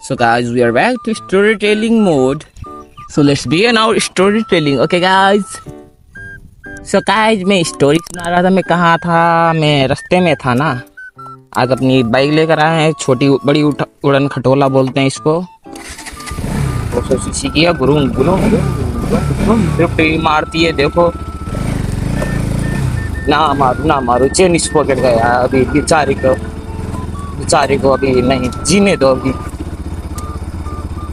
So guys, we are back to storytelling mode. So let's begin our storytelling. Okay guys. So guys, मैं story सुना रहा था मैं कहाँ था मैं रास्ते में था ना आज अपनी बाइक लेकर आए हैं छोटी बड़ी उड़न खटोला बोलते हैं इसको तो सीखी है गुरु गुरु ड्रिफ्ट मारती है देखो ना मारू ना मारू चेन इस पकड़ गया अभी बेचारे को बेचारे को अभी नहीं जीने दो अभी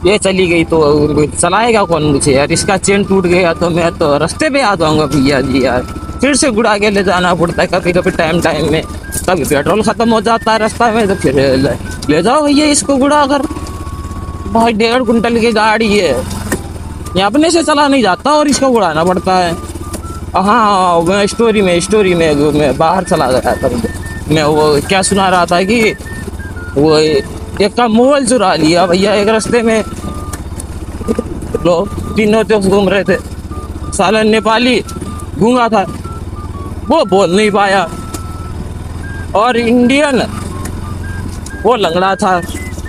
ये चली गई तो चलाएगा कौन मुझे यार? इसका चेन टूट गया तो मैं तो रास्ते पे आ जाऊँगा भैया जी यार। फिर से गुड़ा के ले जाना पड़ता है कभी कभी टाइम टाइम में। कभी पेट्रोल खत्म हो जाता है रास्ता में तो फिर ले, जाओ भैया इसको गुड़ा कर भाई डेढ़ कुंटल की गाड़ी है। ये अपने से चला नहीं जाता और इसको उड़ाना पड़ता है। हाँ मैं स्टोरी में स्टोरी में मैं बाहर चला गया था। मैं वो क्या सुना रहा था कि वो का मोबाइल चुरा लिया भैया, एक रास्ते में। लोग तीनों तो घूम रहे थे। साला नेपाली गूँगा था। वो बोल नहीं पाया। और इंडियन, वो लंगड़ा था।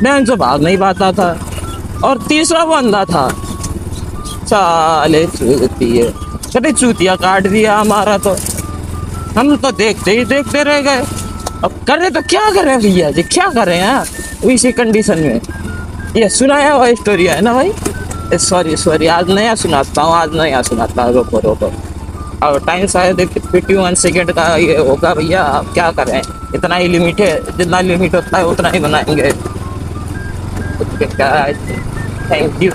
मैं उनसे भाग नहीं पाता था। और तीसरा वो अंधा था। साले चूतिया कभी चूतिया काट दिया हमारा तो। हम तो देखते ही देखते रह गए। अब करे तो क्या करें भैया जी, क्या करें यार इसी कंडीशन में। ये सुनाया हुआ स्टोरी है ना भाई? सॉरी सॉरी आज नया सुनाता हूँ, आज नया सुनाता हूँ, रोको रोको। और टाइम शायद फिफ्टी वन सेकेंड का ये होगा भैया आप क्या करें? इतना ही लिमिट है, जितना लिमिट होता है, उतना ही बनाएँगे। Thank you